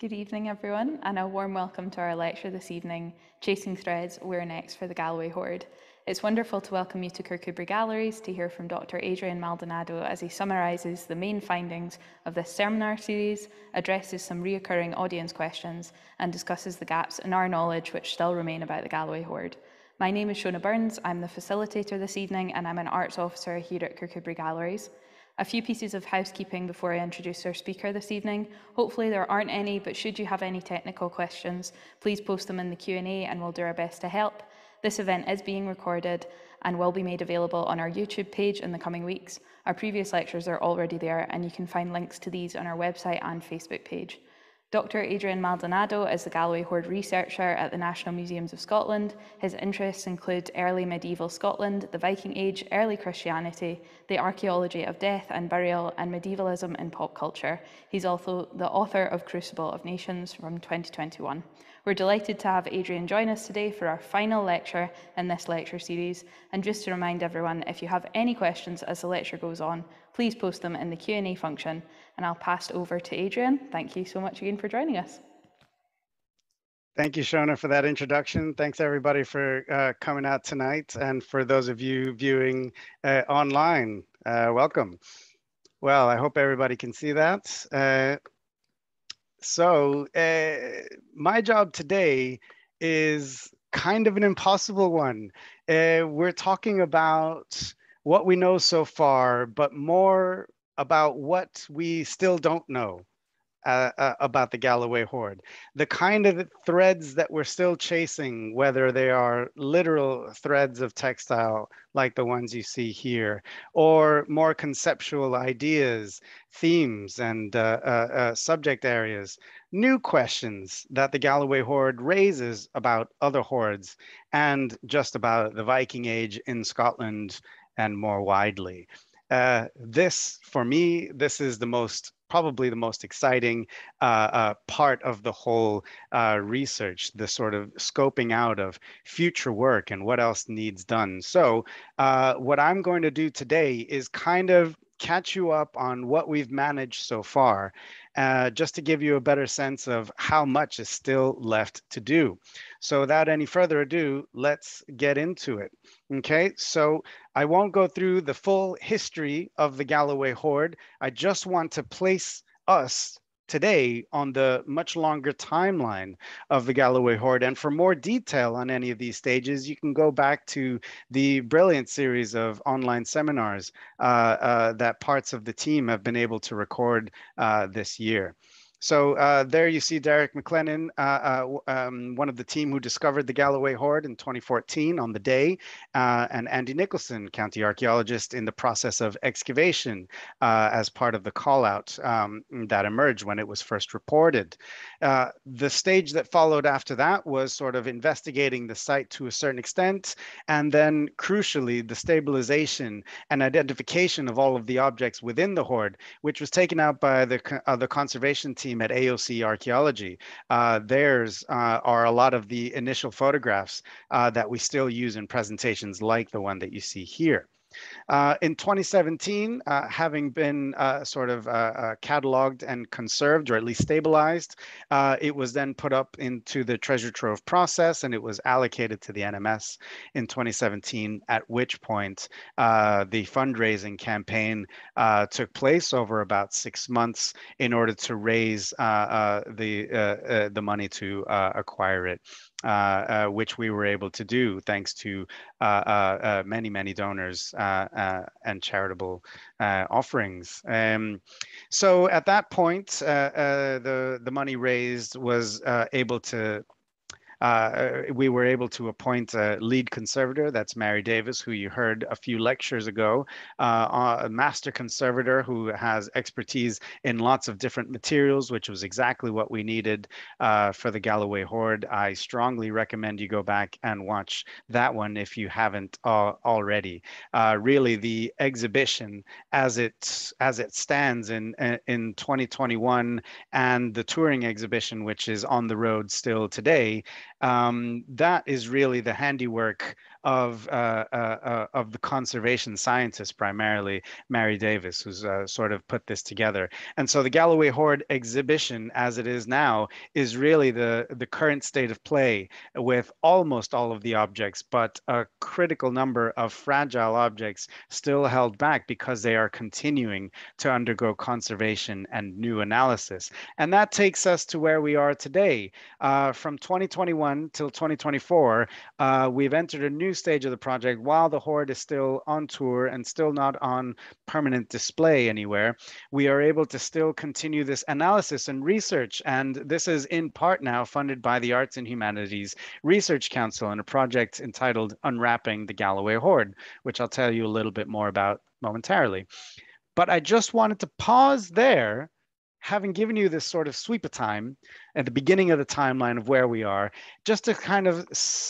Good evening, everyone, and a warm welcome to our lecture this evening, Chasing Threads, We're Next for the Galloway Hoard. It's wonderful to welcome you to Kirkcudbright Galleries to hear from Dr. Adrian Maldonado as he summarises the main findings of this seminar series, addresses some reoccurring audience questions, and discusses the gaps in our knowledge which still remain about the Galloway Hoard. My name is Shona Burns, I'm the facilitator this evening, and I'm an arts officer here at Kirkcudbright Galleries. A few pieces of housekeeping before I introduce our speaker this evening. Hopefully there aren't any, but should you have any technical questions, please post them in the Q&A and we'll do our best to help. This event is being recorded and will be made available on our YouTube page in the coming weeks. Our previous lectures are already there and you can find links to these on our website and Facebook page. Dr. Adrian Maldonado is the Galloway Hoard researcher at the National Museums of Scotland. His interests include early medieval Scotland, the Viking Age, early Christianity, the archaeology of death and burial, and medievalism in pop culture. He's also the author of Crucible of Nations from 2021. We're delighted to have Adrian join us today for our final lecture in this lecture series. And just to remind everyone, if you have any questions as the lecture goes on, please post them in the Q&A function and I'll pass over to Adrian. Thank you so much again for joining us. Thank you, Shona, for that introduction. Thanks, everybody, for uh, coming out tonight. And for those of you viewing uh, online, uh, welcome. Well, I hope everybody can see that. Uh, so uh, my job today is kind of an impossible one. Uh, we're talking about what we know so far, but more about what we still don't know uh, uh, about the Galloway Hoard. The kind of threads that we're still chasing, whether they are literal threads of textile like the ones you see here, or more conceptual ideas, themes, and uh, uh, uh subject areas. New questions that the Galloway Hoard raises about other hoards and just about the Viking Age in Scotland and more widely. Uh, this, for me, this is the most probably the most exciting uh, uh, part of the whole uh, research, the sort of scoping out of future work and what else needs done. So uh, what I'm going to do today is kind of catch you up on what we've managed so far, uh, just to give you a better sense of how much is still left to do. So without any further ado, let's get into it. Okay, so I won't go through the full history of the Galloway Hoard. I just want to place us today on the much longer timeline of the Galloway Hoard. And for more detail on any of these stages, you can go back to the brilliant series of online seminars uh, uh, that parts of the team have been able to record uh, this year. So uh, there you see Derek McLennan, uh, uh, um, one of the team who discovered the Galloway Hoard in 2014 on the day, uh, and Andy Nicholson, county archaeologist in the process of excavation uh, as part of the call out um, that emerged when it was first reported. Uh, the stage that followed after that was sort of investigating the site to a certain extent, and then crucially, the stabilization and identification of all of the objects within the hoard, which was taken out by the, the conservation team team at AOC Archaeology. Uh, theirs uh, are a lot of the initial photographs uh, that we still use in presentations like the one that you see here. Uh, in 2017, uh, having been uh, sort of uh, uh, cataloged and conserved, or at least stabilized, uh, it was then put up into the treasure trove process and it was allocated to the NMS in 2017, at which point the fundraising campaign took place over about six months in order to raise the, the money to acquire it. Uh, uh, which we were able to do thanks to uh, many, many donors and charitable offerings. Um, so at that point, the, the money raised was able to uh, we were able to appoint a lead conservator, that's Mary Davis, who you heard a few lectures ago, uh, a master conservator who has expertise in lots of different materials, which was exactly what we needed uh, for the Galloway Hoard. I strongly recommend you go back and watch that one if you haven't already. Uh, really, the exhibition as it as it stands in in 2021 and the touring exhibition, which is on the road still today, um, that is really the handiwork of uh, uh, uh, of the conservation scientists, primarily Mary Davis, who's uh, sort of put this together. And so the Galloway Hoard exhibition, as it is now, is really the the current state of play with almost all of the objects, but a critical number of fragile objects still held back because they are continuing to undergo conservation and new analysis. And that takes us to where we are today. Uh, from 2021 till 2024, uh, we've entered a new stage of the project while the Hoard is still on tour and still not on permanent display anywhere. We are able to still continue this analysis and research. And this is in part now funded by the Arts and Humanities Research Council in a project entitled Unwrapping the Galloway Hoard, which I'll tell you a little bit more about momentarily. But I just wanted to pause there having given you this sort of sweep of time at the beginning of the timeline of where we are, just to kind of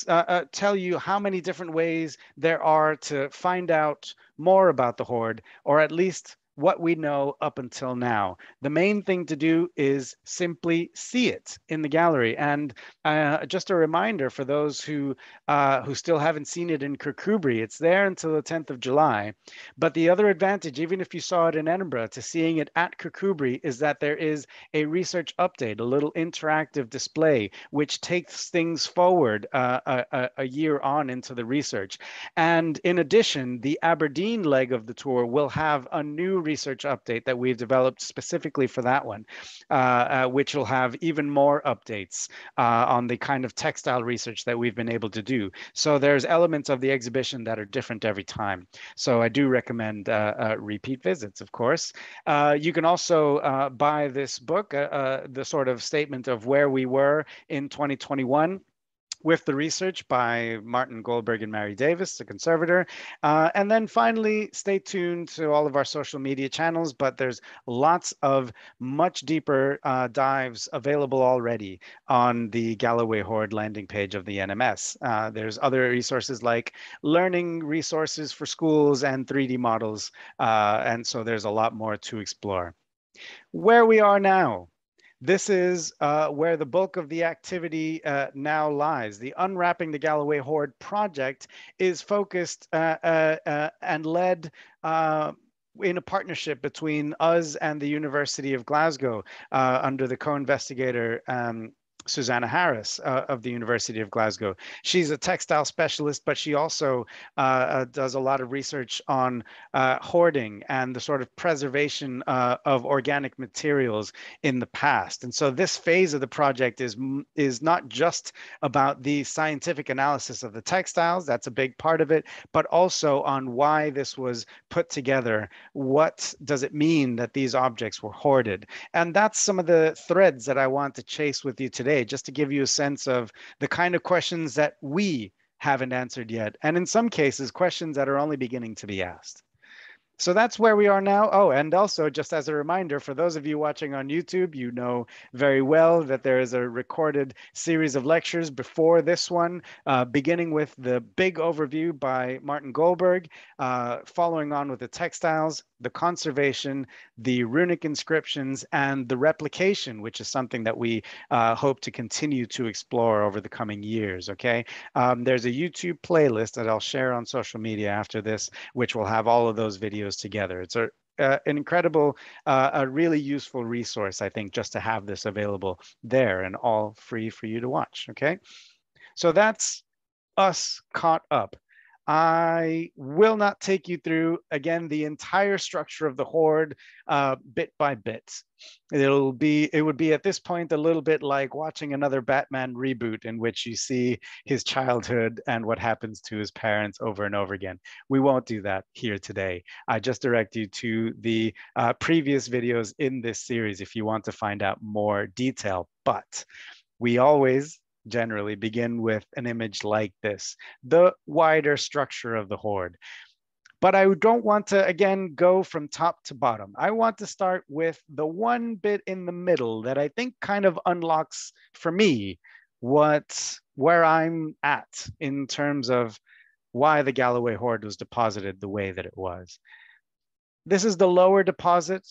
uh, uh, tell you how many different ways there are to find out more about the Hoard, or at least what we know up until now. The main thing to do is simply see it in the gallery. And uh, just a reminder for those who uh, who still haven't seen it in Kirkcudbright, it's there until the 10th of July. But the other advantage, even if you saw it in Edinburgh, to seeing it at Kirkcudbright is that there is a research update, a little interactive display, which takes things forward uh, a, a year on into the research. And in addition, the Aberdeen leg of the tour will have a new research update that we've developed specifically for that one, uh, uh, which will have even more updates uh, on the kind of textile research that we've been able to do. So there's elements of the exhibition that are different every time. So I do recommend repeat visits, of course. You can also buy this book, the sort of statement of where we were in 2021 with the research by Martin Goldberg and Mary Davis, the conservator. Uh, and then finally, stay tuned to all of our social media channels, but there's lots of much deeper uh, dives available already on the Galloway Hoard landing page of the NMS. Uh, there's other resources like learning resources for schools and 3D models. Uh, and so there's a lot more to explore. Where we are now, this is uh, where the bulk of the activity uh, now lies. The Unwrapping the Galloway Hoard project is focused uh, uh, uh and led uh, in a partnership between us and the University of Glasgow under the co-investigator um, Susanna Harris uh, of the University of Glasgow. She's a textile specialist, but she also uh, uh does a lot of research on uh, hoarding and the sort of preservation uh, of organic materials in the past. And so this phase of the project is, is not just about the scientific analysis of the textiles, that's a big part of it, but also on why this was put together. What does it mean that these objects were hoarded? And that's some of the threads that I want to chase with you today today, just to give you a sense of the kind of questions that we haven't answered yet. And in some cases, questions that are only beginning to be asked. So that's where we are now. Oh, and also just as a reminder, for those of you watching on YouTube, you know very well that there is a recorded series of lectures before this one, uh, beginning with the big overview by Martin Goldberg, uh, following on with the textiles, the conservation, the runic inscriptions, and the replication, which is something that we uh, hope to continue to explore over the coming years, okay? Um, there's a YouTube playlist that I'll share on social media after this, which will have all of those videos together. It's a, uh, an incredible, uh, a really useful resource, I think, just to have this available there and all free for you to watch, okay? So that's us caught up. I will not take you through, again, the entire structure of the Hoard uh, bit by bit. It'll be, it would be at this point a little bit like watching another Batman reboot in which you see his childhood and what happens to his parents over and over again. We won't do that here today. I just direct you to the uh, previous videos in this series if you want to find out more detail. But we always generally begin with an image like this, the wider structure of the hoard. But I don't want to, again, go from top to bottom. I want to start with the one bit in the middle that I think kind of unlocks for me what where I'm at in terms of why the Galloway hoard was deposited the way that it was. This is the lower deposit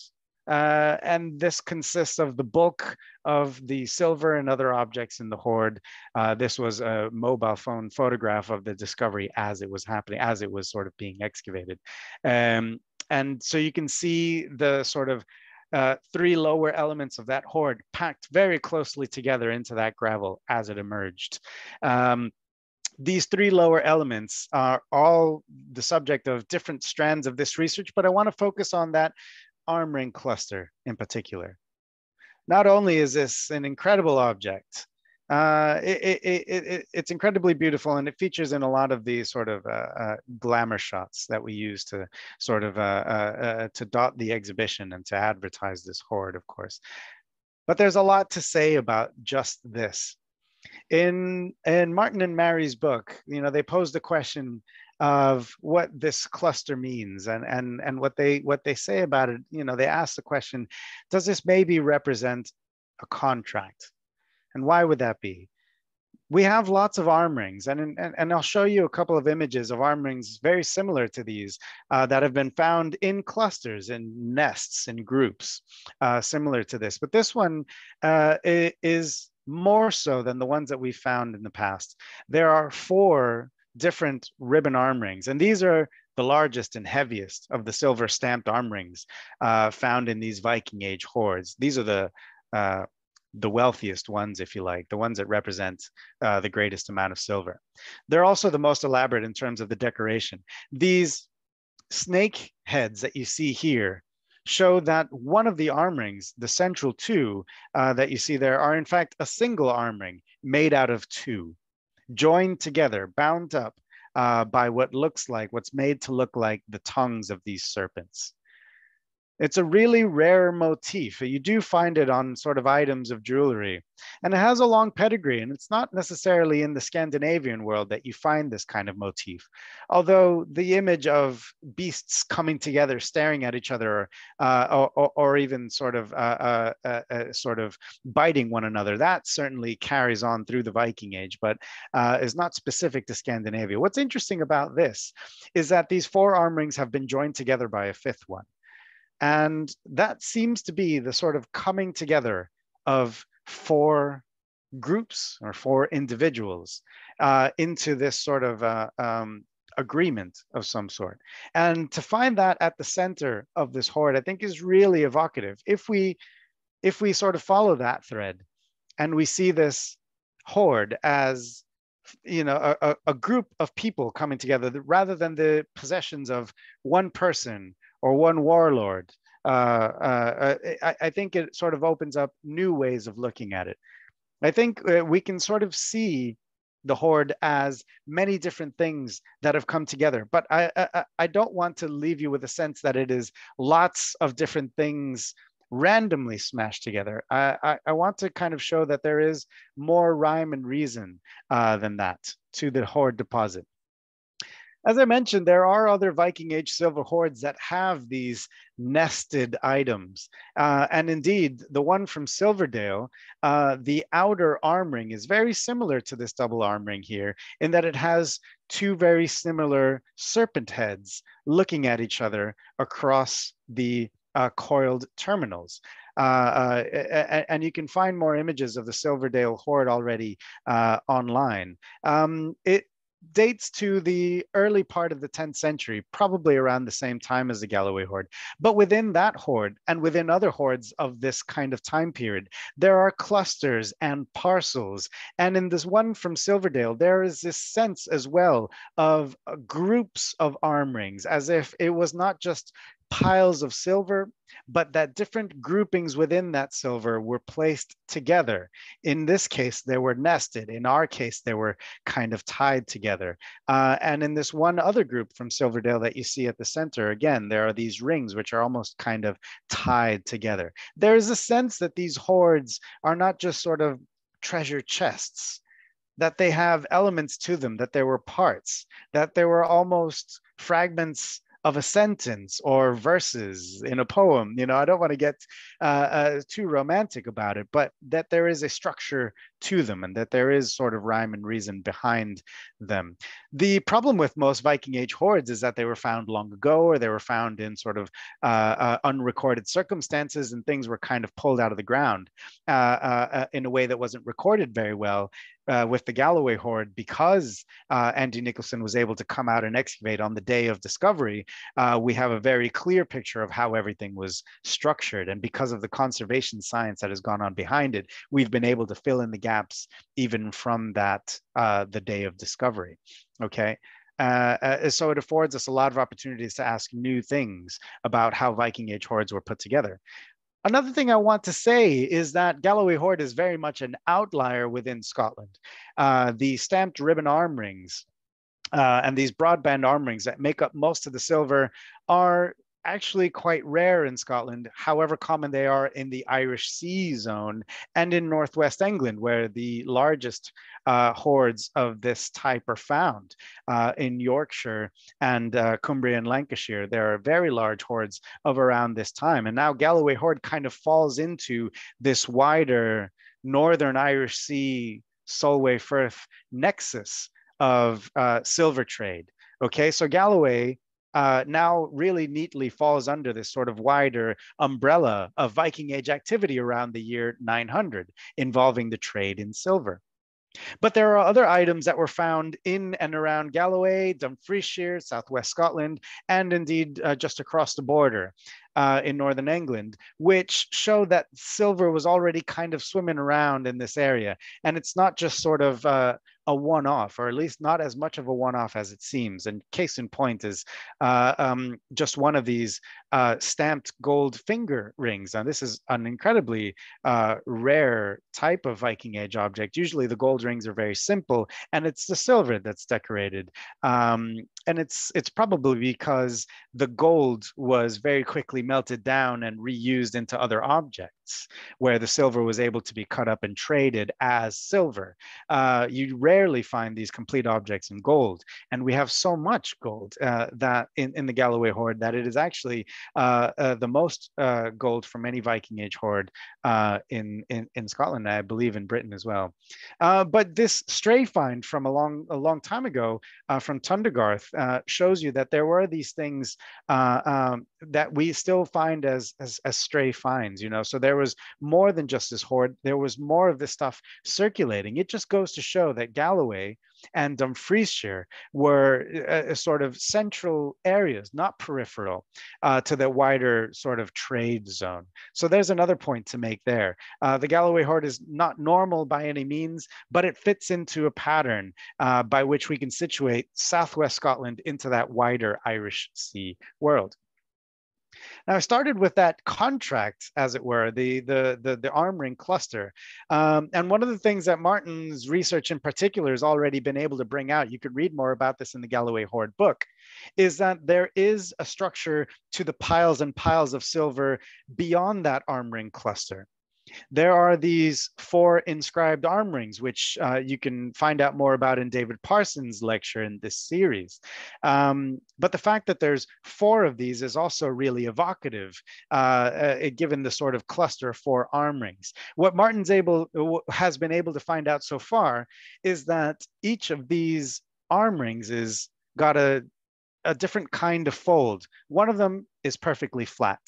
Uh, and this consists of the bulk of the silver and other objects in the hoard. Uh, this was a mobile phone photograph of the discovery as it was happening, as it was sort of being excavated. Um, and so you can see the sort of uh, three lower elements of that hoard packed very closely together into that gravel as it emerged. Um, these three lower elements are all the subject of different strands of this research, but I want to focus on that arm ring cluster in particular. Not only is this an incredible object, uh, it, it, it, it's incredibly beautiful and it features in a lot of these sort of uh, uh, glamour shots that we use to sort of uh, uh, uh, to dot the exhibition and to advertise this hoard, of course. But there's a lot to say about just this. In, in Martin and Mary's book, you know, they posed the question of what this cluster means and, and, and what, they, what they say about it. You know, they ask the question, does this maybe represent a contract? And why would that be? We have lots of arm rings, and, and, and I'll show you a couple of images of arm rings very similar to these uh, that have been found in clusters, in nests, in groups, uh, similar to this. But this one uh, is more so than the ones that we found in the past. There are four different ribbon arm rings, and these are the largest and heaviest of the silver stamped arm rings uh, found in these Viking Age hoards. These are the uh, the wealthiest ones, if you like, the ones that represent uh, the greatest amount of silver. They're also the most elaborate in terms of the decoration. These snake heads that you see here show that one of the arm rings, the central two uh, that you see there, are in fact a single arm ring made out of two, joined together, bound up uh, by what looks like, what's made to look like the tongues of these serpents. It's a really rare motif. You do find it on sort of items of jewelry. And it has a long pedigree, and it's not necessarily in the Scandinavian world that you find this kind of motif. Although the image of beasts coming together, staring at each other, uh, or, or, even sort of uh, uh, uh, uh sort of biting one another, that certainly carries on through the Viking Age, but uh, is not specific to Scandinavia. What's interesting about this is that these four arm rings have been joined together by a fifth one. And that seems to be the sort of coming together of four groups or four individuals uh, into this sort of uh, um, agreement of some sort. And to find that at the center of this hoard, I think is really evocative. If we, if we sort of follow that thread and we see this hoard as you know a, a group of people coming together rather than the possessions of one person or one warlord. Uh, uh, uh, I, I, think it sort of opens up new ways of looking at it. I think uh, we can sort of see the hoard as many different things that have come together. But I, I, I don't want to leave you with a sense that it is lots of different things randomly smashed together. I, I, I want to kind of show that there is more rhyme and reason uh, than that to the hoard deposit. As I mentioned, there are other Viking Age silver hoards that have these nested items. Uh, and indeed, the one from Silverdale, uh, the outer arm ring is very similar to this double arm ring here in that it has two very similar serpent heads looking at each other across the uh, coiled terminals. Uh, uh, and you can find more images of the Silverdale hoard already uh, online. Um, it, dates to the early part of the 10th century, probably around the same time as the Galloway hoard. But within that hoard and within other hoards of this kind of time period, there are clusters and parcels. And in this one from Silverdale, there is this sense as well of uh, groups of arm rings, as if it was not just piles of silver, but that different groupings within that silver were placed together. In this case, they were nested. In our case, they were kind of tied together. Uh, and in this one other group from Silverdale that you see at the center, again, there are these rings which are almost kind of tied together. There's a sense that these hoards are not just sort of treasure chests, that they have elements to them, that there were parts, that there were almost fragments of a sentence or verses in a poem. You know, I don't want to get uh, uh, too romantic about it, but that there is a structure to them and that there is sort of rhyme and reason behind them. The problem with most Viking Age hoards is that they were found long ago or they were found in sort of uh, uh unrecorded circumstances and things were kind of pulled out of the ground uh, uh, in a way that wasn't recorded very well uh, with the Galloway hoard, because uh, Andy Nicholson was able to come out and excavate on the day of discovery, uh, we have a very clear picture of how everything was structured. And because of the conservation science that has gone on behind it, we've been able to fill in the gaps even from that, uh, the day of discovery, okay? Uh, uh, so it affords us a lot of opportunities to ask new things about how Viking Age hoards were put together. Another thing I want to say is that Galloway Hoard is very much an outlier within Scotland. Uh, the stamped ribbon arm rings uh, and these broadband arm rings that make up most of the silver are actually quite rare in Scotland, however common they are in the Irish Sea zone and in Northwest England, where the largest uh, hoards of this type are found. Uh, in Yorkshire and uh, Cumbria and Lancashire, there are very large hoards of around this time. And now Galloway hoard kind of falls into this wider Northern Irish Sea, Solway Firth nexus of uh, silver trade. Okay, so Galloway uh, now really neatly falls under this sort of wider umbrella of Viking Age activity around the year 900 involving the trade in silver. But there are other items that were found in and around Galloway, Dumfriesshire, southwest Scotland, and indeed uh, just across the border uh, in northern England, which show that silver was already kind of swimming around in this area. And it's not just sort of uh, a one-off, or at least not as much of a one-off as it seems. And case in point is uh, um, just one of these uh, stamped gold finger rings. Now this is an incredibly uh, rare type of Viking Age object. Usually the gold rings are very simple, and it's the silver that's decorated. Um, and it's it's probably because the gold was very quickly melted down and reused into other objects, where the silver was able to be cut up and traded as silver. Uh, you rarely find these complete objects in gold, and we have so much gold uh, that in, in the Galloway hoard that it is actually uh, uh the most uh, gold from any Viking Age hoard uh, in, in in Scotland, I believe in Britain as well. but this stray find from a long a long time ago from Tundergarth uh, shows you that there were these things uh, um, that we still find as, as, as stray finds, you know. So there was more than just this hoard. There was more of this stuff circulating. It just goes to show that Galloway and Dumfriesshire were uh, sort of central areas, not peripheral, uh, to the wider sort of trade zone. So there's another point to make there. Uh, the Galloway hoard is not normal by any means, but it fits into a pattern uh, by which we can situate Southwest Scotland into that wider Irish Sea world. Now, I started with that contract, as it were, the, the, the, the arm ring cluster. Um, and one of the things that Martin's research in particular has already been able to bring out, you could read more about this in the Galloway Hoard book, is that there is a structure to the piles and piles of silver beyond that arm ring cluster. There are these four inscribed arm rings, which uh, you can find out more about in David Parsons' lecture in this series. Um, but the fact that there's four of these is also really evocative, uh, uh, given the sort of cluster of four arm rings. What Martin's able has been able to find out so far is that each of these arm rings is got a a different kind of fold. One of them is perfectly flat.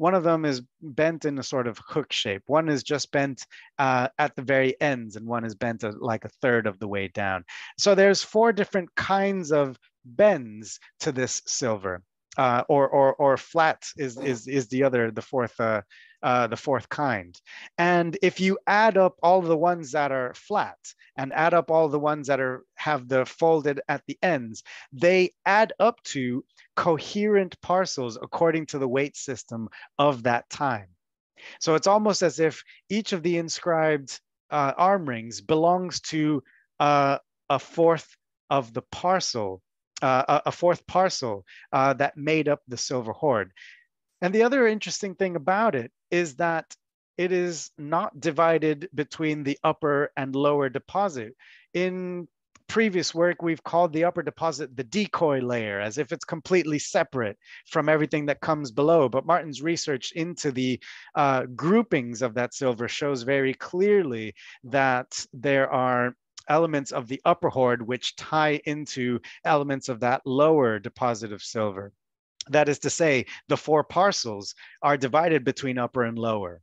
One of them is bent in a sort of hook shape. One is just bent uh, at the very ends, and one is bent a, like a third of the way down. So there's four different kinds of bends to this silver. Uh, or, or, or flat is, is, is the other, the fourth, uh, uh, the fourth kind. And if you add up all the ones that are flat and add up all the ones that are have the folded at the ends, they add up to coherent parcels according to the weight system of that time. So it's almost as if each of the inscribed uh, arm rings belongs to uh, a fourth of the parcel, uh, a fourth parcel uh, that made up the silver hoard. And the other interesting thing about it is that it is not divided between the upper and lower deposit. In previous work, we've called the upper deposit the decoy layer, as if it's completely separate from everything that comes below. But Martin's research into the uh, groupings of that silver shows very clearly that there are elements of the upper hoard which tie into elements of that lower deposit of silver. That is to say, the four parcels are divided between upper and lower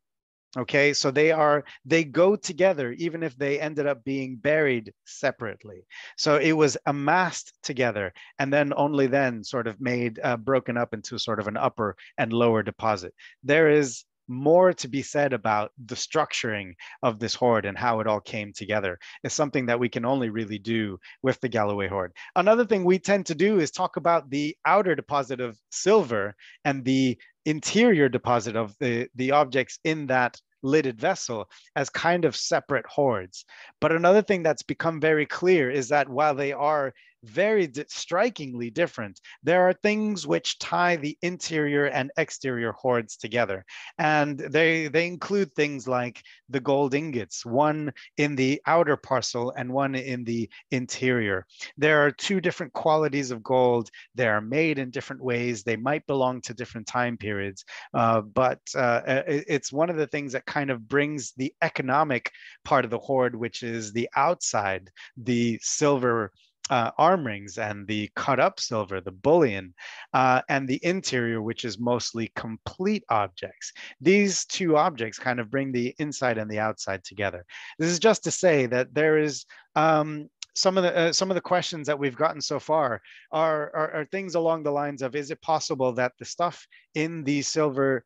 okay? So they are they go together even if they ended up being buried separately. So it was amassed together and then only then sort of made uh, broken up into sort of an upper and lower deposit. There is more to be said about the structuring of this hoard and how it all came together is something that we can only really do with the Galloway hoard. Another thing we tend to do is talk about the outer deposit of silver and the interior deposit of the, the objects in that lidded vessel as kind of separate hoards. But another thing that's become very clear is that while they are very strikingly different. There are things which tie the interior and exterior hoards together. And they, they include things like the gold ingots, one in the outer parcel and one in the interior. There are two different qualities of gold. They are made in different ways. They might belong to different time periods, uh, but uh, it's one of the things that kind of brings the economic part of the hoard, which is the outside, the silver uh, arm rings and the cut up silver, the bullion, uh, and the interior, which is mostly complete objects. These two objects kind of bring the inside and the outside together. This is just to say that there is um, some of the uh, some of the questions that we've gotten so far are, are, are things along the lines of: Is it possible that the stuff in the silver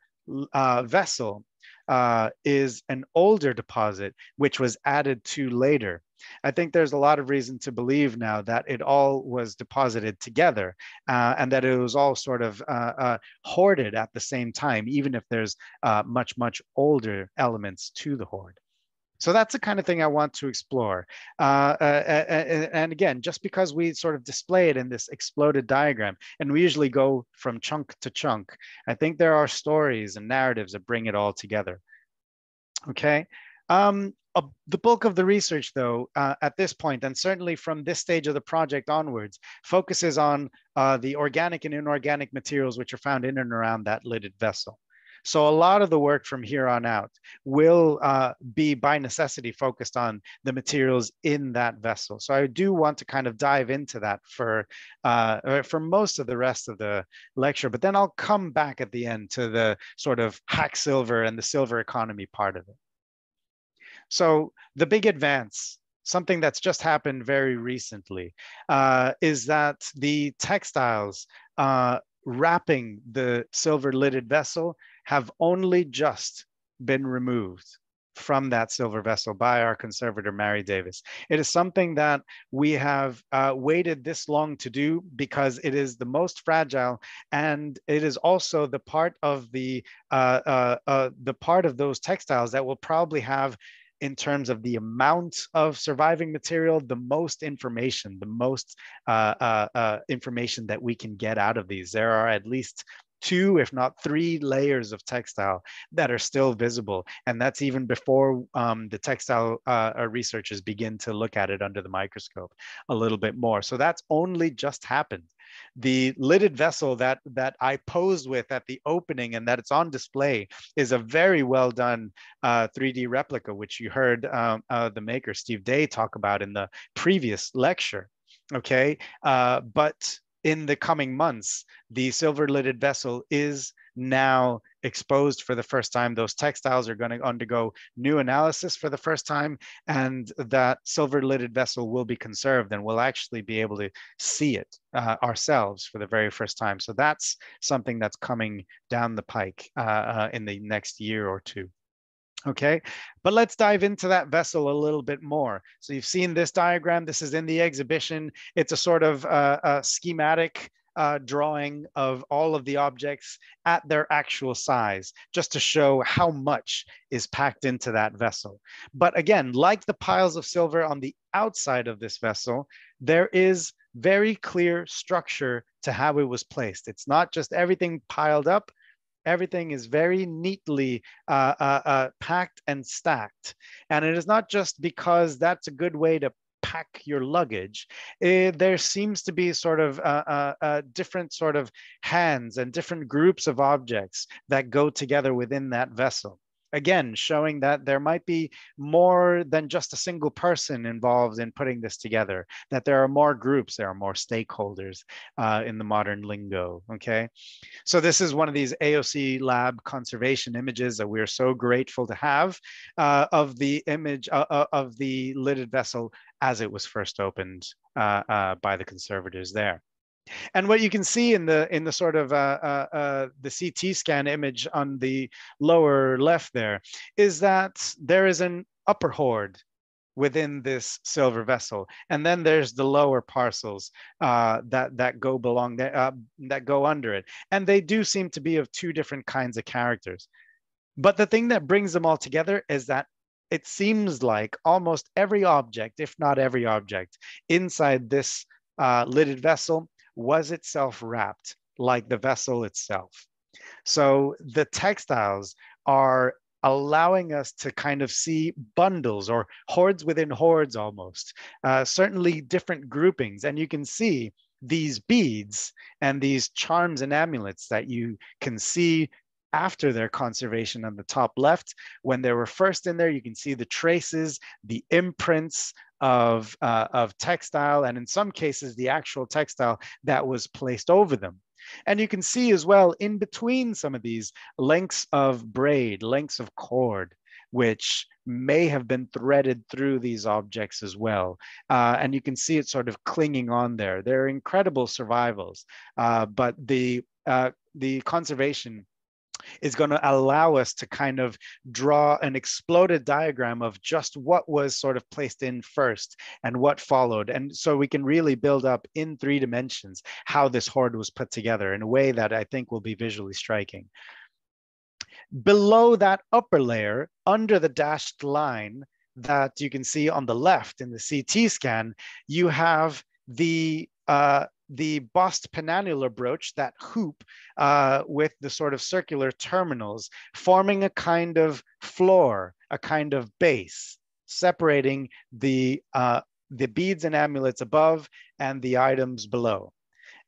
uh, vessel uh, is an older deposit which was added to later? I think there's a lot of reason to believe now that it all was deposited together uh, and that it was all sort of uh, uh, hoarded at the same time, even if there's uh, much, much older elements to the hoard. So that's the kind of thing I want to explore. Uh, uh, and again, just because we sort of display it in this exploded diagram, and we usually go from chunk to chunk, I think there are stories and narratives that bring it all together. Okay. Um, uh, the bulk of the research, though, uh, at this point, and certainly from this stage of the project onwards, focuses on uh, the organic and inorganic materials which are found in and around that lidded vessel. So a lot of the work from here on out will uh, be by necessity focused on the materials in that vessel. So I do want to kind of dive into that for, uh, for most of the rest of the lecture, but then I'll come back at the end to the sort of hack silver and the silver economy part of it. So the big advance, something that's just happened very recently, uh, is that the textiles uh, wrapping the silver lidded vessel have only just been removed from that silver vessel by our conservator, Mary Davis. It is something that we have uh, waited this long to do because it is the most fragile and it is also the part of the, uh, uh, uh the part of those textiles that will probably have in terms of the amount of surviving material, the most information, the most uh, uh, uh, information that we can get out of these. There are at least two, if not three layers of textile that are still visible. And that's even before um, the textile uh, uh, researchers begin to look at it under the microscope a little bit more. So that's only just happened the lidded vessel that that I posed with at the opening and that it's on display is a very well done uh, 3D replica, which you heard um, uh, the maker Steve Day talk about in the previous lecture. Okay, uh, but in the coming months, the silver lidded vessel is now exposed for the first time. Those textiles are going to undergo new analysis for the first time, and that silver lidded vessel will be conserved and we'll actually be able to see it uh, ourselves for the very first time. So that's something that's coming down the pike uh, uh, in the next year or two. Okay, but let's dive into that vessel a little bit more. So you've seen this diagram. This is in the exhibition. It's a sort of uh, a schematic uh, drawing of all of the objects at their actual size, just to show how much is packed into that vessel. But again, like the piles of silver on the outside of this vessel, there is very clear structure to how it was placed. It's not just everything piled up, everything is very neatly uh, uh, uh, packed and stacked. And it is not just because that's a good way to pack your luggage, eh, there seems to be sort of uh, uh, different sort of hands and different groups of objects that go together within that vessel again showing that there might be more than just a single person involved in putting this together that there are more groups there are more stakeholders uh, in the modern lingo okay? So this is one of these aoc lab conservation images that we're so grateful to have uh, of the image uh, uh of the lidded vessel as it was first opened uh, uh, by the conservators there and what you can see in the in the sort of uh, uh, uh, the CT scan image on the lower left there is that there is an upper hoard within this silver vessel, and then there's the lower parcels uh, that that go belong there uh, that go under it, and they do seem to be of two different kinds of characters. But the thing that brings them all together is that it seems like almost every object, if not every object, inside this uh, lidded vessel was itself wrapped like the vessel itself. So the textiles are allowing us to kind of see bundles or hoards within hoards almost, uh, certainly different groupings. And you can see these beads and these charms and amulets that you can see after their conservation on the top left. When they were first in there, you can see the traces, the imprints of, uh, of textile, and in some cases, the actual textile that was placed over them. And you can see as well in between some of these lengths of braid, lengths of cord, which may have been threaded through these objects as well. Uh, and you can see it sort of clinging on there. They're incredible survivals, uh, but the, uh, the conservation is going to allow us to kind of draw an exploded diagram of just what was sort of placed in first and what followed. And so we can really build up in three dimensions how this hoard was put together in a way that I think will be visually striking. Below that upper layer, under the dashed line that you can see on the left in the CT scan, you have the uh, the bossed penannular brooch, that hoop uh, with the sort of circular terminals, forming a kind of floor, a kind of base, separating the, uh, the beads and amulets above and the items below.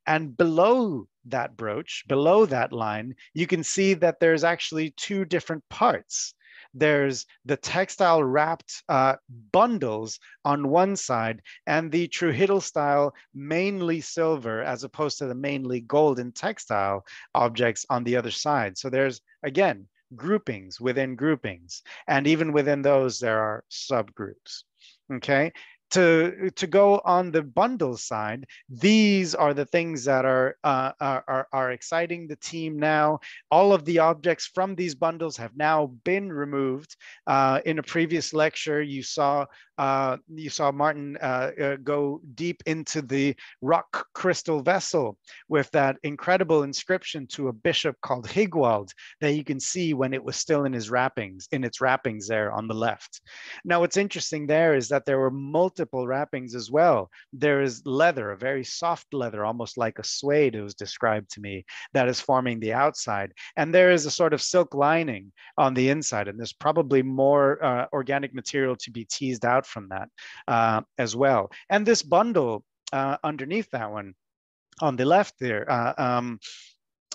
And below that brooch, below that line, you can see that there's actually two different parts there's the textile wrapped uh, bundles on one side and the Trewhiddle style mainly silver as opposed to the mainly golden textile objects on the other side. So there's, again, groupings within groupings. And even within those, there are subgroups. Okay, to to go on the bundle side these are the things that are, uh, are are exciting the team now. All of the objects from these bundles have now been removed. Uh, in a previous lecture you saw uh, you saw Martin uh, uh, go deep into the rock crystal vessel with that incredible inscription to a bishop called Hyguald that you can see when it was still in his wrappings, in its wrappings there on the left. Now, what's interesting there is that there were multiple wrappings as well. There is leather, a very soft leather, almost like a suede, it was described to me, that is forming the outside. And there is a sort of silk lining on the inside, and there's probably more uh, organic material to be teased out from that uh, as well. And this bundle uh, underneath that one on the left there, uh, um,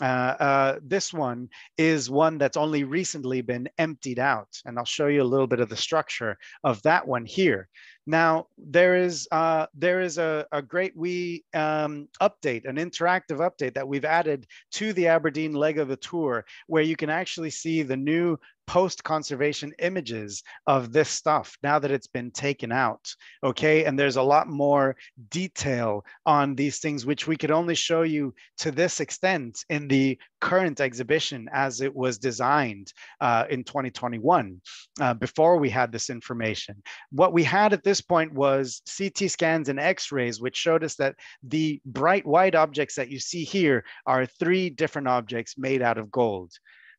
uh, uh, this one is one that's only recently been emptied out. And I'll show you a little bit of the structure of that one here. Now, there is, uh, there is a, a great wee um, update, an interactive update that we've added to the Aberdeen leg of the tour, where you can actually see the new post-conservation images of this stuff now that it's been taken out, okay? And there's a lot more detail on these things, which we could only show you to this extent in the current exhibition as it was designed uh, in 2021, uh, before we had this information. What we had at this point was CT scans and x-rays, which showed us that the bright white objects that you see here are three different objects made out of gold.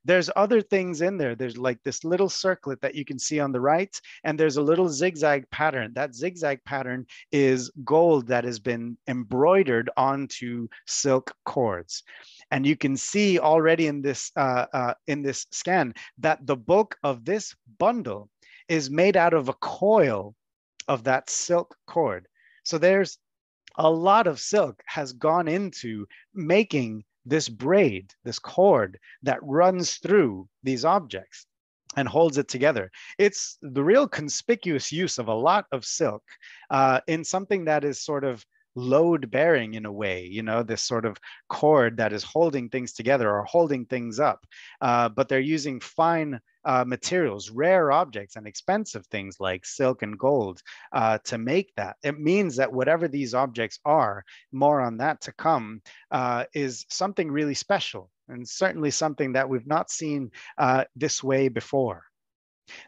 There's other things in there. There's like this little circlet that you can see on the right, and there's a little zigzag pattern. That zigzag pattern is gold that has been embroidered onto silk cords. And you can see already in this, uh, uh, in this scan that the bulk of this bundle is made out of a coil of that silk cord. So there's a lot of silk has gone into making this braid, this cord that runs through these objects and holds it together. It's the real conspicuous use of a lot of silk uh, in something that is sort of load bearing in a way, you know, this sort of cord that is holding things together or holding things up. Uh, but they're using fine uh, materials, rare objects, and expensive things like silk and gold uh, to make that. It means that whatever these objects are, more on that to come, uh, is something really special and certainly something that we've not seen uh, this way before.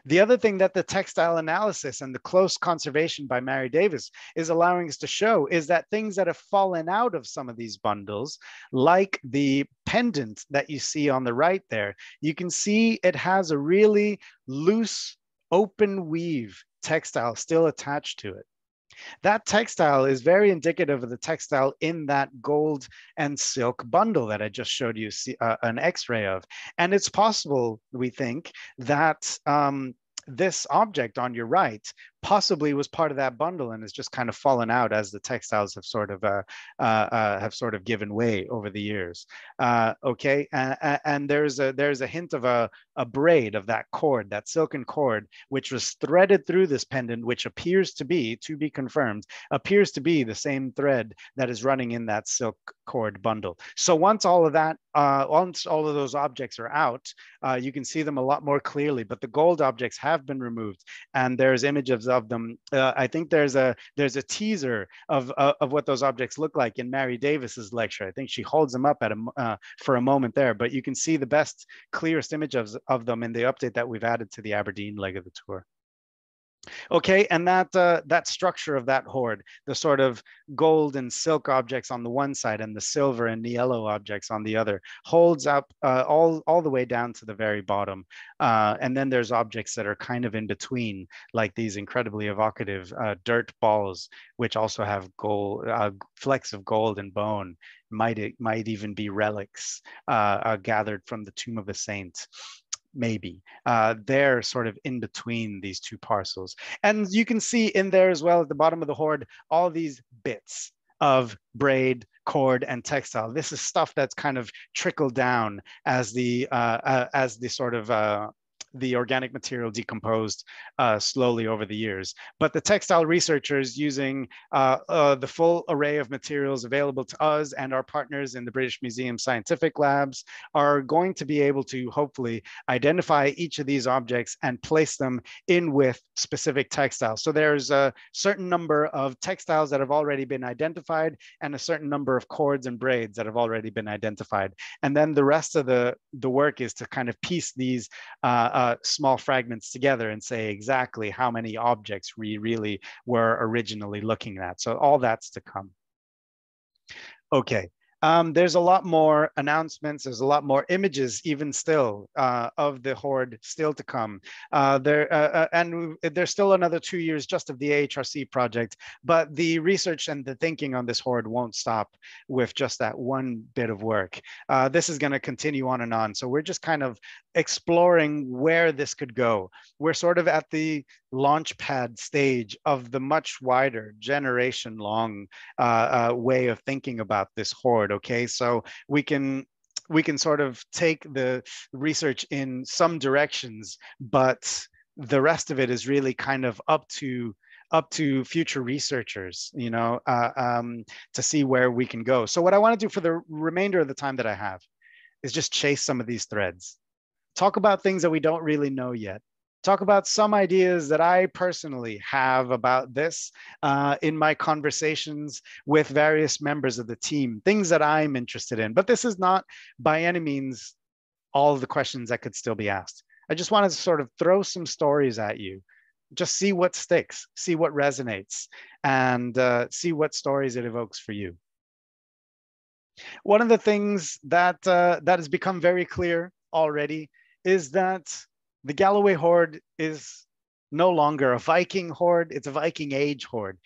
The other thing that the textile analysis and the close conservation by Mary Davis is allowing us to show is that things that have fallen out of some of these bundles, like the pendant that you see on the right there, you can see it has a really loose, open weave textile still attached to it. That textile is very indicative of the textile in that gold and silk bundle that I just showed you uh, an x-ray of. And it's possible, we think, that um, this object on your right possibly was part of that bundle and has just kind of fallen out as the textiles have sort of uh, uh, uh, have sort of given way over the years. Uh, okay, and, and there's a there's a hint of a a braid of that cord, that silken cord, which was threaded through this pendant, which appears to be, to be confirmed, appears to be the same thread that is running in that silk cord bundle. So once all of that, uh, once all of those objects are out, uh, you can see them a lot more clearly. But the gold objects have been removed, and there's images of them. Uh, I think there's a there's a teaser of uh, of what those objects look like in Mary Davis's lecture. I think she holds them up at a uh, for a moment there, but you can see the best, clearest image of, of them in the update that we've added to the Aberdeen leg of the tour. Okay, and that uh, that structure of that hoard, the sort of gold and silk objects on the one side and the silver and the yellow objects on the other, holds up uh, all all the way down to the very bottom. Uh, and then there's objects that are kind of in between, like these incredibly evocative uh, dirt balls, which also have gold uh, flecks of gold and bone. Might it might even be relics uh, gathered from the tomb of a saint maybe. Uh, they're sort of in between these two parcels. And you can see in there as well at the bottom of the hoard, all these bits of braid, cord, and textile. This is stuff that's kind of trickled down as the uh, uh, as the sort of uh, the organic material decomposed uh, slowly over the years. But the textile researchers using uh, uh, the full array of materials available to us and our partners in the British Museum scientific labs are going to be able to hopefully identify each of these objects and place them in with specific textiles. So there's a certain number of textiles that have already been identified and a certain number of cords and braids that have already been identified. And then the rest of the, the work is to kind of piece these uh, uh, small fragments together and say exactly how many objects we really were originally looking at. So all that's to come. Okay, um, there's a lot more announcements. There's a lot more images, even still, uh, of the hoard still to come. Uh, there uh, uh and there's still another two years just of the AHRC project, but the research and the thinking on this hoard won't stop with just that one bit of work. Uh, this is going to continue on and on. So we're just kind of exploring where this could go. We're sort of at the launchpad stage of the much wider generation long uh, uh, way of thinking about this hoard okay? So we can we can sort of take the research in some directions but the rest of it is really kind of up to up to future researchers, you know, uh, um, to see where we can go. So what I want to do for the remainder of the time that I have is just chase some of these threads, talk about things that we don't really know yet, talk about some ideas that I personally have about this uh, in my conversations with various members of the team, things that I'm interested in. But this is not by any means all the questions that could still be asked. I just wanted to sort of throw some stories at you, just see what sticks, see what resonates, and uh, see what stories it evokes for you. One of the things that uh, that has become very clear already is that the Galloway Hoard is no longer a Viking hoard, it's a Viking Age hoard.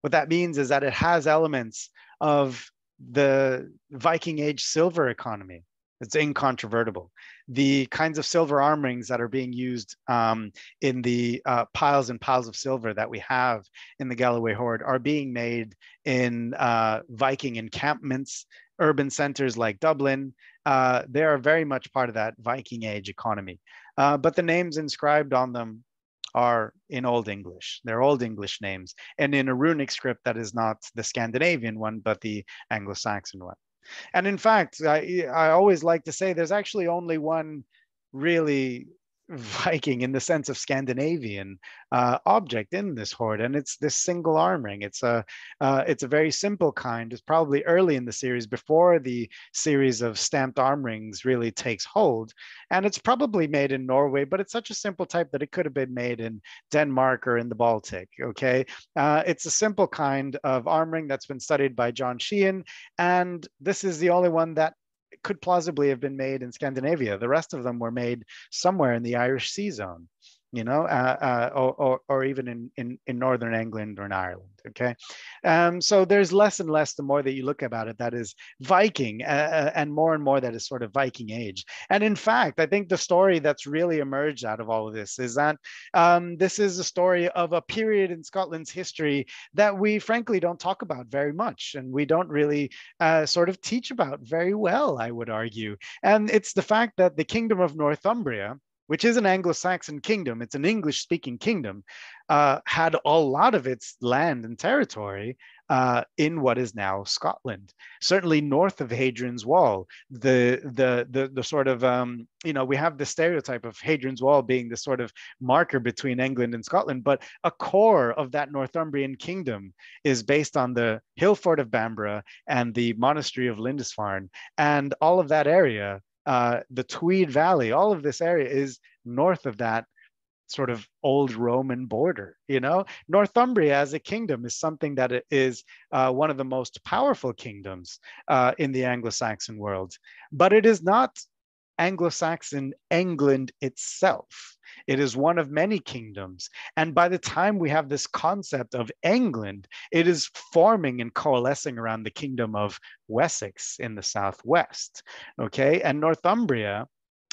What that means is that it has elements of the Viking Age silver economy. It's incontrovertible. The kinds of silver arm rings that are being used um, in the uh, piles and piles of silver that we have in the Galloway Hoard are being made in uh, Viking encampments, urban centers like Dublin. Uh, they are very much part of that Viking Age economy. Uh, but the names inscribed on them are in Old English. They're Old English names and in a runic script that is not the Scandinavian one, but the Anglo-Saxon one. And in fact, I, I always like to say there's actually only one really Viking in the sense of Scandinavian uh, object in this hoard, and it's this single arm ring. It's a uh, it's a very simple kind. It's probably early in the series before the series of stamped arm rings really takes hold, and it's probably made in Norway. But it's such a simple type that it could have been made in Denmark or in the Baltic. Okay, uh, it's a simple kind of arm ring that's been studied by John Sheehan, and this is the only one that could plausibly have been made in Scandinavia. The rest of them were made somewhere in the Irish Sea Zone you know, uh, uh, or, or, even in, in, in Northern England or in Ireland, okay? Um, so there's less and less the more that you look about it that is Viking uh, uh, and more and more that is sort of Viking age. And in fact, I think the story that's really emerged out of all of this is that um, this is a story of a period in Scotland's history that we frankly don't talk about very much and we don't really uh, sort of teach about very well, I would argue. And it's the fact that the Kingdom of Northumbria, which is an Anglo-Saxon kingdom, it's an English-speaking kingdom, uh, had a lot of its land and territory uh, in what is now Scotland. Certainly north of Hadrian's Wall, the the the, the sort of um, you know we have the stereotype of Hadrian's Wall being the sort of marker between England and Scotland, but a core of that Northumbrian kingdom is based on the hill fort of Bamburgh and the monastery of Lindisfarne, and all of that area uh, the Tweed Valley, all of this area is north of that sort of old Roman border. You know, Northumbria as a kingdom is something that is uh, one of the most powerful kingdoms uh, in the Anglo-Saxon world, but it is not Anglo-Saxon England itself. It is one of many kingdoms. And by the time we have this concept of England, it is forming and coalescing around the kingdom of Wessex in the southwest. Okay. And Northumbria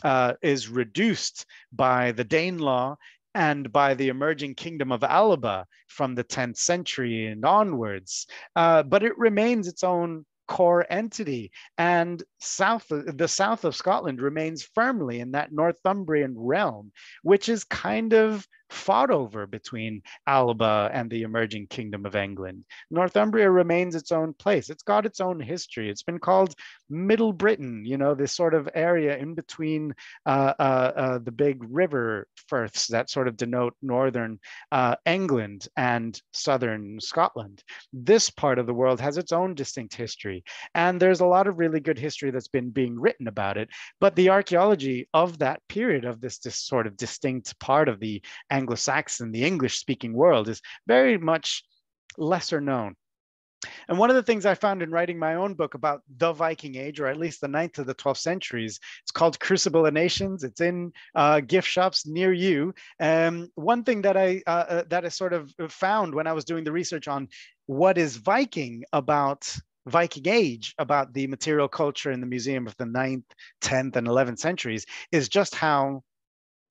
uh, is reduced by the Danelaw and by the emerging kingdom of Alba from the 10th century and onwards. Uh, but it remains its own core entity. And south, the south of Scotland remains firmly in that Northumbrian realm, which is kind of fought over between Alba and the emerging kingdom of England. Northumbria remains its own place. It's got its own history. It's been called Middle Britain, you know, this sort of area in between uh, uh, uh, the big river firths that sort of denote northern uh, England and southern Scotland. This part of the world has its own distinct history. And there's a lot of really good history that's been being written about it. But the archaeology of that period of this, this sort of distinct part of the Anglo-Saxon, the English-speaking world is very much lesser known. And one of the things I found in writing my own book about the Viking Age, or at least the 9th to the 12th centuries, it's called Crucible of Nations. It's in uh, gift shops near you. Um, one thing that I uh, uh, that I sort of found when I was doing the research on what is Viking about Viking Age, about the material culture in the museum of the 9th, 10th, and 11th centuries, is just how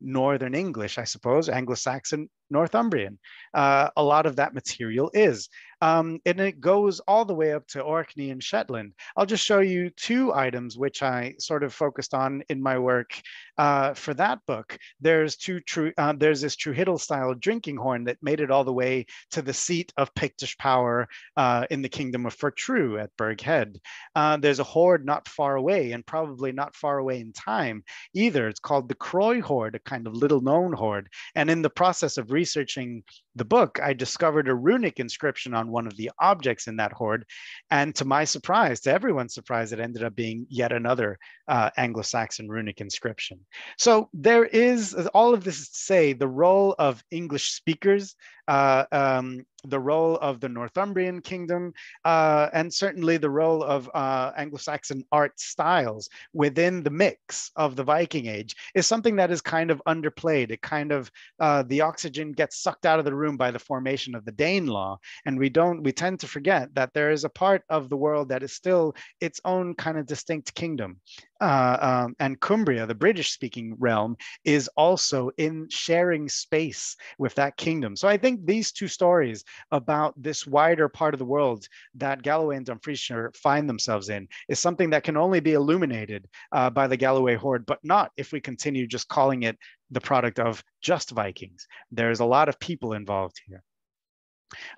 Northern English, I suppose, Anglo-Saxon Northumbrian. Uh, a lot of that material is. Um, and it goes all the way up to Orkney and Shetland. I'll just show you two items which I sort of focused on in my work uh, for that book. There's two true. Uh, there's this Trewhiddle style drinking horn that made it all the way to the seat of Pictish power uh, in the kingdom of Fortriu at Burghead. Uh, there's a hoard not far away, and probably not far away in time either. It's called the Croy hoard, a kind of little known hoard. And in the process of researching the book, I discovered a runic inscription on one of the objects in that hoard. And to my surprise, to everyone's surprise, it ended up being yet another uh, Anglo Saxon runic inscription. So there is all of this to say the role of English speakers uh, um, the role of the Northumbrian kingdom, uh, and certainly the role of uh, Anglo-Saxon art styles within the mix of the Viking Age is something that is kind of underplayed. It kind of, uh, the oxygen gets sucked out of the room by the formation of the Danelaw. And we don't, we tend to forget that there is a part of the world that is still its own kind of distinct kingdom. uh, um, and Cumbria, the British speaking realm, is also in sharing space with that kingdom. So I think these two stories about this wider part of the world that Galloway and Dumfriesshire find themselves in is something that can only be illuminated uh, by the Galloway Hoard, but not if we continue just calling it the product of just Vikings. There's a lot of people involved here.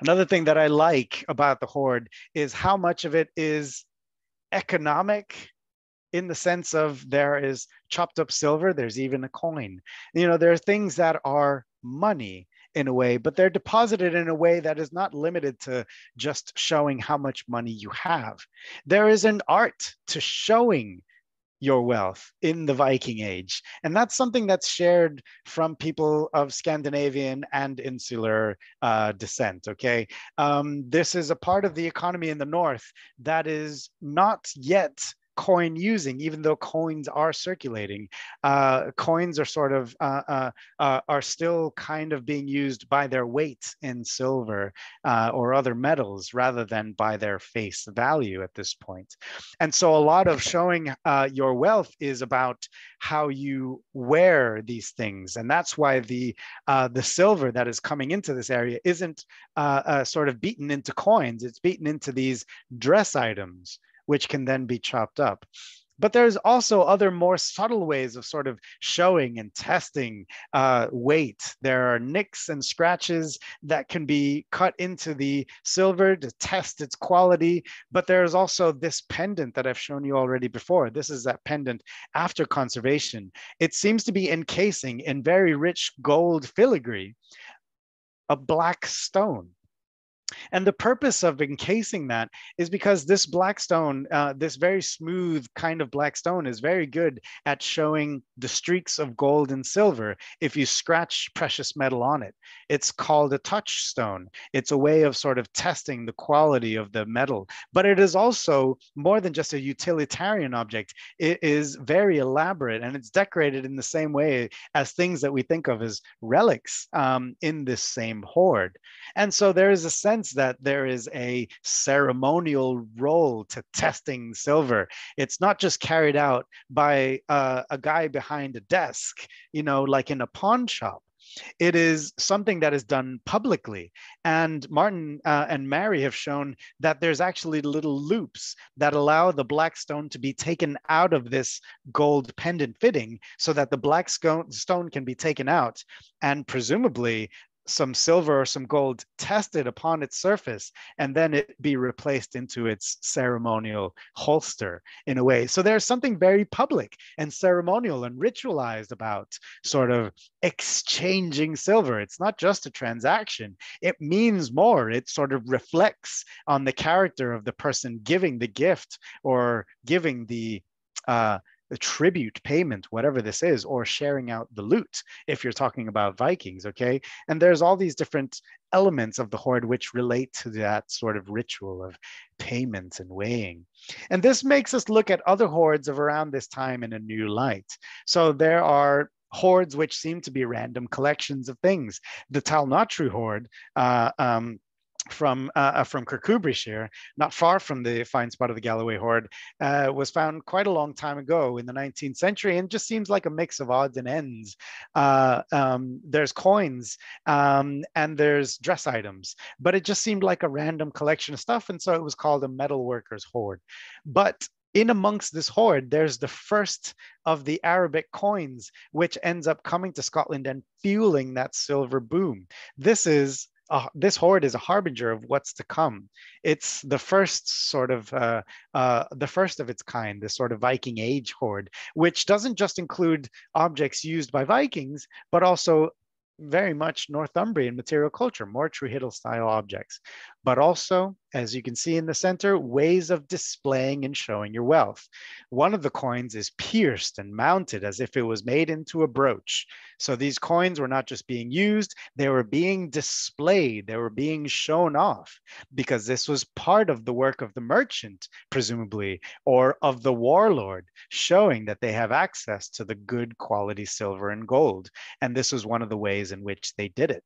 Another thing that I like about the Hoard is how much of it is economic in the sense of there is chopped up silver, there's even a coin. You know, there are things that are money in a way, but they're deposited in a way that is not limited to just showing how much money you have. There is an art to showing your wealth in the Viking Age. And that's something that's shared from people of Scandinavian and insular uh, descent, okay? Um, this is a part of the economy in the North that is not yet coin using, even though coins are circulating. Uh, coins are sort of uh, uh, uh, are still kind of being used by their weight in silver uh, or other metals rather than by their face value at this point. And so a lot of showing uh, your wealth is about how you wear these things, and that's why the the silver that is coming into this area isn't sort of beaten into coins; it's beaten into these dress items which can then be chopped up. But there's also other more subtle ways of sort of showing and testing uh, weight. There are nicks and scratches that can be cut into the silver to test its quality. But there's also this pendant that I've shown you already before. This is that pendant after conservation. It seems to be encasing in very rich gold filigree a black stone. And the purpose of encasing that is because this black stone, uh, this very smooth kind of black stone, is very good at showing the streaks of gold and silver if you scratch precious metal on it. It's called a touchstone. It's a way of sort of testing the quality of the metal, but it is also more than just a utilitarian object. It is very elaborate and it's decorated in the same way as things that we think of as relics um, in this same hoard. And so there is a sense sense that there is a ceremonial role to testing silver. It's not just carried out by uh, a guy behind a desk, you know, like in a pawn shop. It is something that is done publicly. And Martin uh, and Mary have shown that there's actually little loops that allow the black stone to be taken out of this gold pendant fitting so that the black stone can be taken out. And presumably, some silver or some gold tested upon its surface and then it be replaced into its ceremonial holster in a way. So there's something very public and ceremonial and ritualized about sort of exchanging silver. It's not just a transaction, it means more. It sort of reflects on the character of the person giving the gift or giving the uh, the tribute payment, whatever this is, or sharing out the loot if you're talking about Vikings, okay? And there's all these different elements of the hoard which relate to that sort of ritual of payment and weighing. And this makes us look at other hoards of around this time in a new light. So there are hoards which seem to be random collections of things. The Talnotrie hoard, uh, um, from uh, uh, from Kirkcudbrightshire, not far from the fine spot of the Galloway Hoard, uh, was found quite a long time ago in the 19th century, and just seems like a mix of odds and ends. Uh, um, there's coins um, and there's dress items, but it just seemed like a random collection of stuff, and so it was called a metalworker's hoard. But in amongst this hoard, there's the first of the Arabic coins, which ends up coming to Scotland and fueling that silver boom. This is uh, this hoard is a harbinger of what's to come. It's the first sort of uh, uh, the first of its kind, this sort of Viking Age hoard, which doesn't just include objects used by Vikings, but also very much Northumbrian material culture, more Trewhiddle style objects, but also, as you can see in the center, ways of displaying and showing your wealth. One of the coins is pierced and mounted as if it was made into a brooch. So these coins were not just being used, they were being displayed, they were being shown off because this was part of the work of the merchant, presumably, or of the warlord, showing that they have access to the good quality silver and gold. And this was one of the ways in which they did it.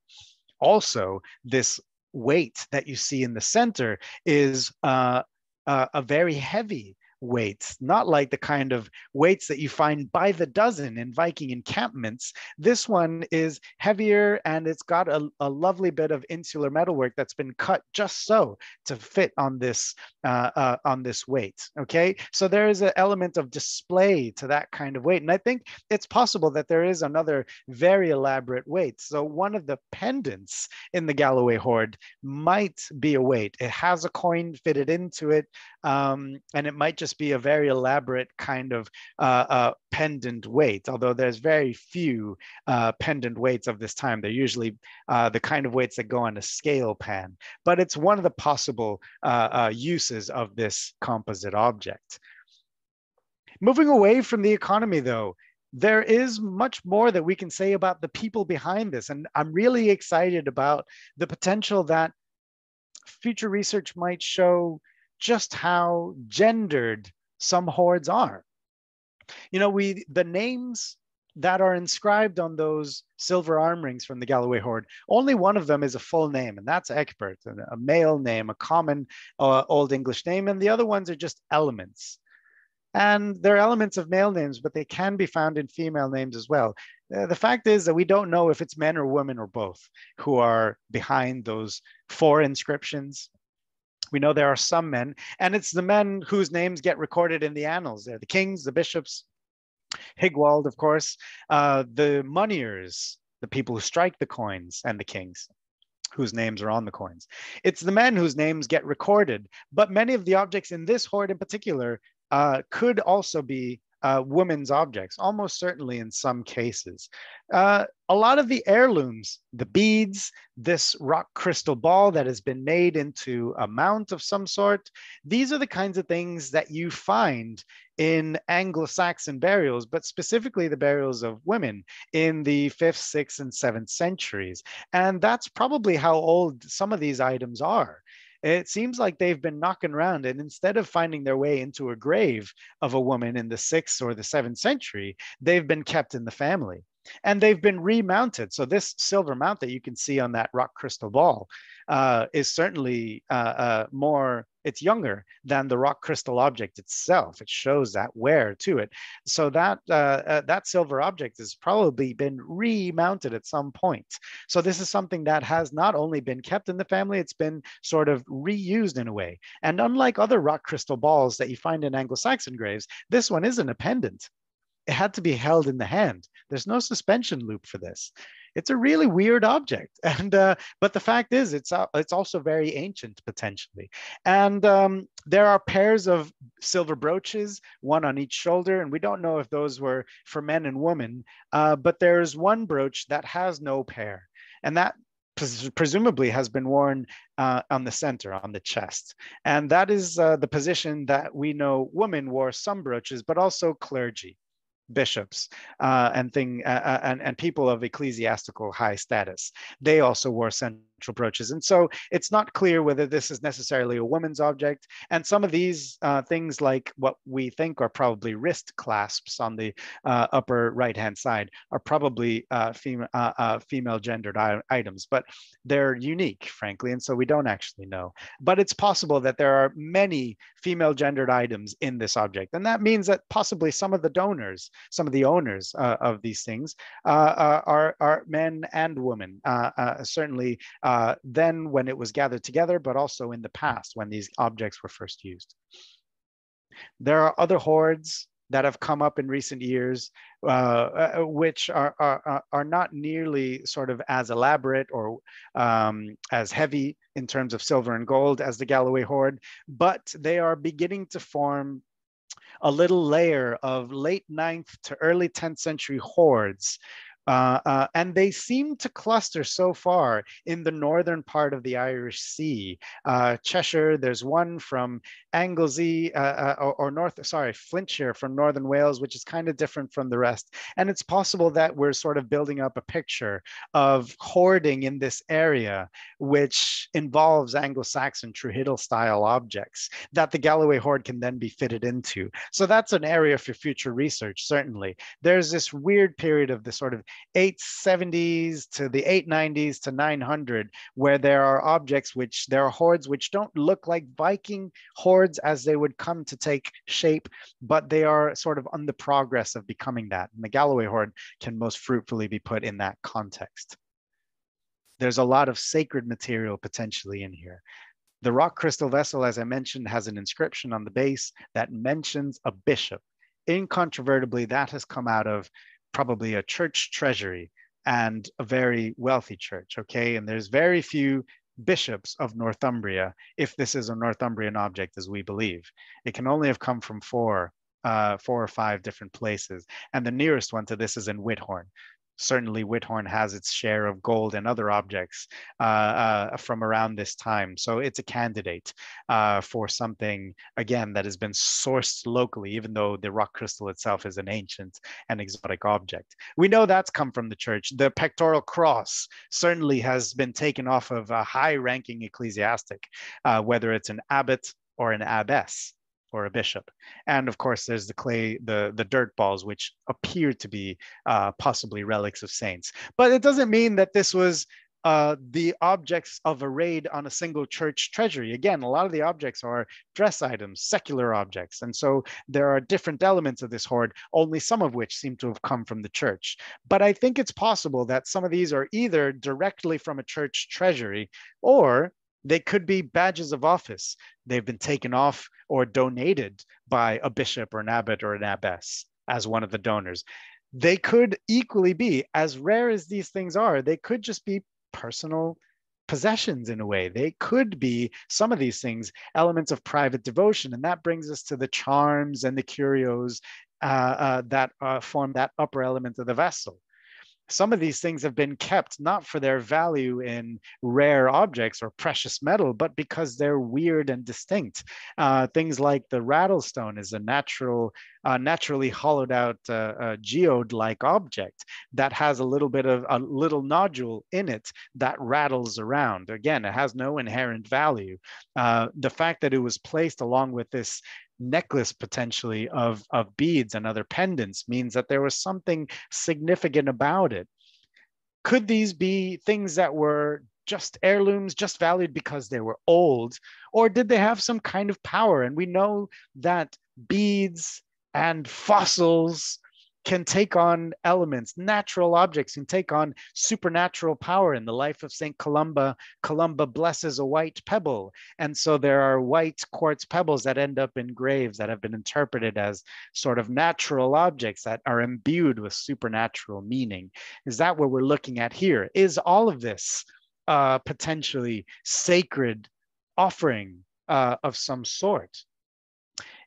Also, this weight that you see in the center is uh, uh, a very heavy weights, not like the kind of weights that you find by the dozen in Viking encampments. This one is heavier and it's got a, a lovely bit of insular metalwork that's been cut just so to fit on this uh, uh, on this weight. Okay, so there is an element of display to that kind of weight, and I think it's possible that there is another very elaborate weight. So one of the pendants in the Galloway hoard might be a weight. It has a coin fitted into it, um, and it might just be a very elaborate kind of uh, uh, pendant weight, although there's very few uh, pendant weights of this time. They're usually uh, the kind of weights that go on a scale pan, but it's one of the possible uh, uh, uses of this composite object. Moving away from the economy though, there is much more that we can say about the people behind this. And I'm really excited about the potential that future research might show just how gendered some hoards are. You know, we the names that are inscribed on those silver arm rings from the Galloway hoard, only one of them is a full name, and that's Egbert, a male name, a common uh, Old English name, and the other ones are just elements. And they're elements of male names, but they can be found in female names as well. Uh, the fact is that we don't know if it's men or women or both who are behind those four inscriptions. We know there are some men, and it's the men whose names get recorded in the annals. They're the kings, the bishops, Hyguald, of course, uh, the moneyers, the people who strike the coins, and the kings whose names are on the coins. It's the men whose names get recorded, but many of the objects in this hoard in particular uh, could also be uh, women's objects, almost certainly in some cases. Uh, a lot of the heirlooms, the beads, this rock crystal ball that has been made into a mount of some sort, these are the kinds of things that you find in Anglo-Saxon burials, but specifically the burials of women in the fifth, sixth, and seventh centuries. And that's probably how old some of these items are it seems like they've been knocking around and instead of finding their way into a grave of a woman in the sixth or the seventh century they've been kept in the family. And they've been remounted. So this silver mount that you can see on that rock crystal ball uh, is certainly uh, uh, more it's younger than the rock crystal object itself. It shows that wear to it. So that uh, uh, that silver object has probably been remounted at some point. So this is something that has not only been kept in the family, it's been sort of reused in a way. And unlike other rock crystal balls that you find in Anglo-Saxon graves, this one isn't a pendant. It had to be held in the hand. There's no suspension loop for this it's a really weird object. And uh, but the fact is, it's uh, it's also very ancient potentially. And um, there are pairs of silver brooches, one on each shoulder, and we don't know if those were for men and women. Uh, but there's one brooch that has no pair, and that presumably has been worn uh, on the center, on the chest. And that is uh, the position that we know women wore some brooches, but also clergy bishops uh, and thing uh, uh, and, and people of ecclesiastical high status. They also wore central brooches. And so it's not clear whether this is necessarily a woman's object. And some of these uh, things like what we think are probably wrist clasps on the uh, upper right-hand side are probably uh, fem female gendered items, but they're unique, frankly. And so we don't actually know. But it's possible that there are many female gendered items in this object. And that means that possibly some of the donors some of the owners uh, of these things uh, uh are, are men and women, uh, uh, then when it was gathered together, but also in the past when these objects were first used. There are other hoards that have come up in recent years, uh, which are, are, are not nearly sort of as elaborate or um, as heavy in terms of silver and gold as the Galloway hoard, but they are beginning to form a little layer of late 9th to early 10th century hoards uh, uh, and they seem to cluster so far in the northern part of the Irish Sea. Uh, Cheshire, there's one from Anglesey uh, uh, or, or, North, sorry, Flintshire from Northern Wales, which is kind of different from the rest. And it's possible that we're sort of building up a picture of hoarding in this area, which involves Anglo-Saxon Trewhiddle style objects that the Galloway hoard can then be fitted into. So that's an area for future research, certainly. There's this weird period of the sort of 870s to the 890s to 900, where there are objects which there are hoards which don't look like Viking hoards as they would come to take shape, but they are sort of on the progress of becoming that. And the Galloway hoard can most fruitfully be put in that context. There's a lot of sacred material potentially in here. The rock crystal vessel, as I mentioned, has an inscription on the base that mentions a bishop. Incontrovertibly, that has come out of probably a church treasury and a very wealthy church, okay? And there's very few bishops of Northumbria, if this is a Northumbrian object as we believe. It can only have come from four, uh, four or five different places. And the nearest one to this is in Whithorn certainly Whithorn has its share of gold and other objects uh, uh, from around this time. So it's a candidate uh, for something, again, that has been sourced locally, even though the rock crystal itself is an ancient and exotic object. We know that's come from the church. The pectoral cross certainly has been taken off of a high ranking ecclesiastic, uh, whether it's an abbot or an abbess or a bishop. And of course, there's the clay, the, the dirt balls, which appear to be uh, possibly relics of saints. But it doesn't mean that this was uh, the objects of a raid on a single church treasury. Again, a lot of the objects are dress items, secular objects. And so there are different elements of this hoard, only some of which seem to have come from the church. But I think it's possible that some of these are either directly from a church treasury or they could be badges of office. They've been taken off or donated by a bishop or an abbot or an abbess as one of the donors. They could equally be, as rare as these things are, they could just be personal possessions in a way. They could be some of these things elements of private devotion. And that brings us to the charms and the curios uh, uh, that uh, form that upper element of the vessel some of these things have been kept not for their value in rare objects or precious metal, but because they're weird and distinct. Uh, things like the rattlestone is a natural, uh, naturally hollowed out uh, uh geode-like object that has a little bit of a little nodule in it that rattles around. Again, it has no inherent value. Uh, the fact that it was placed along with this necklace potentially of, of beads and other pendants means that there was something significant about it. Could these be things that were just heirlooms, just valued because they were old? Or did they have some kind of power? And we know that beads and fossils can take on elements, natural objects can take on supernatural power. In the life of St. Columba, Columba blesses a white pebble. And so there are white quartz pebbles that end up in graves that have been interpreted as sort of natural objects that are imbued with supernatural meaning. Is that what we're looking at here? Is all of this uh, potentially sacred offering uh, of some sort?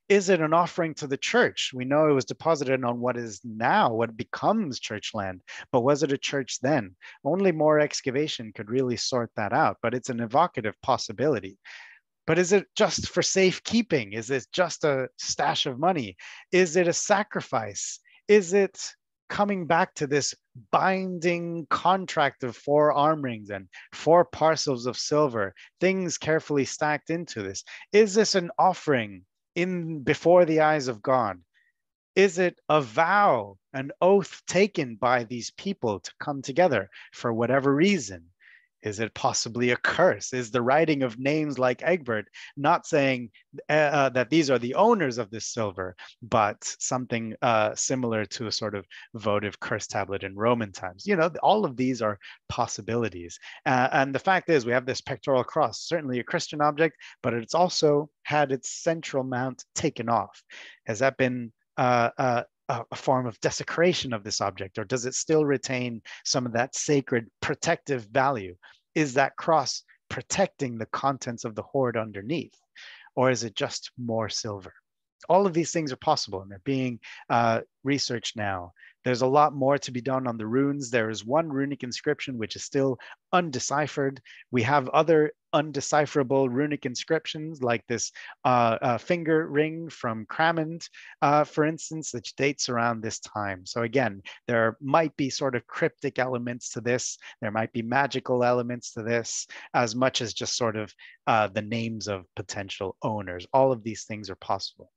Is it an offering to the church? We know it was deposited on what is now, what becomes church land, but was it a church then? Only more excavation could really sort that out, but it's an evocative possibility. But is it just for safekeeping? Is it just a stash of money? Is it a sacrifice? Is it coming back to this binding contract of four arm rings and four parcels of silver, things carefully stacked into this? Is this an offering in before the eyes of God? Is it a vow, an oath taken by these people to come together for whatever reason? Is it possibly a curse? Is the writing of names like Egbert not saying uh, uh, that these are the owners of this silver, but something uh, similar to a sort of votive curse tablet in Roman times? You know, all of these are possibilities. Uh, and the fact is, we have this pectoral cross, certainly a Christian object, but it's also had its central mount taken off. Has that been uh, uh, a, form of desecration of this object, or does it still retain some of that sacred protective value? Is that cross protecting the contents of the hoard underneath, or is it just more silver? All of these things are possible and they're being uh, researched now. There's a lot more to be done on the runes. There is one runic inscription which is still undeciphered. We have other undecipherable runic inscriptions like this uh, uh, finger ring from Cramond, uh, for instance, which dates around this time. So again, there might be sort of cryptic elements to this. There might be magical elements to this as much as just sort of uh, the names of potential owners. All of these things are possible.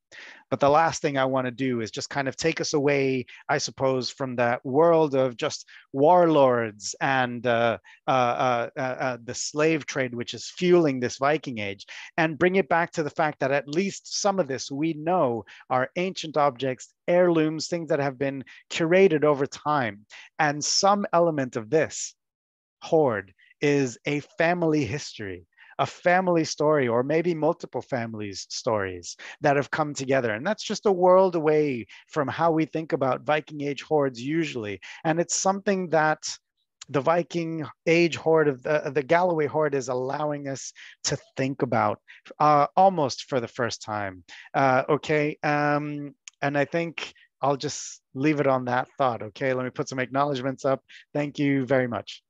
But the last thing I want to do is just kind of take us away I suppose, from that world of just warlords and uh, uh, uh, uh, uh the slave trade, which is fueling this Viking age, and bring it back to the fact that at least some of this we know are ancient objects, heirlooms, things that have been curated over time. And some element of this hoard is a family history a family story or maybe multiple families stories that have come together and that's just a world away from how we think about viking age hoards usually and it's something that the Viking Age hoard of the, the Galloway hoard is allowing us to think about uh, almost for the first time. Uh, okay, um, and I think I'll just leave it on that thought. Okay, let me put some acknowledgements up. Thank you very much.